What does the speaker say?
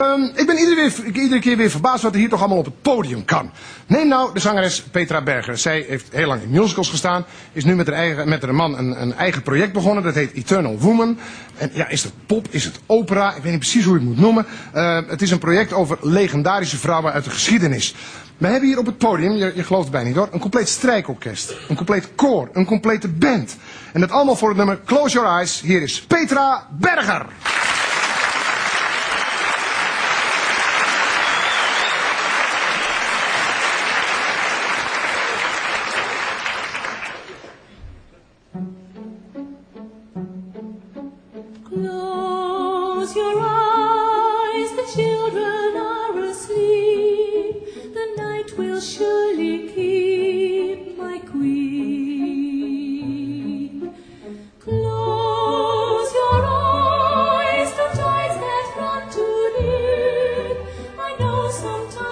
Ehm, ik ben iedere, keer weer verbaasd wat er hier toch allemaal op het podium kan. Neem nou de zangeres Petra Berger. Zij heeft heel lang in musicals gestaan. Is nu met haar, eigen, met haar man een, een eigen project begonnen. Dat heet Eternal Woman. En ja, is het pop? Is het opera? Ik weet niet precies hoe je het moet noemen. Uh, het is een project over legendarische vrouwen uit de geschiedenis. We hebben hier op het podium, je, je gelooft het bijna niet hoor, een compleet strijkorkest. Een compleet koor. Een complete band. En dat allemaal voor het nummer Close Your Eyes. Hier is Petra Berger. children are asleep, the night will surely keep my queen. Close your eyes, the joys that run to deep. I know sometimes.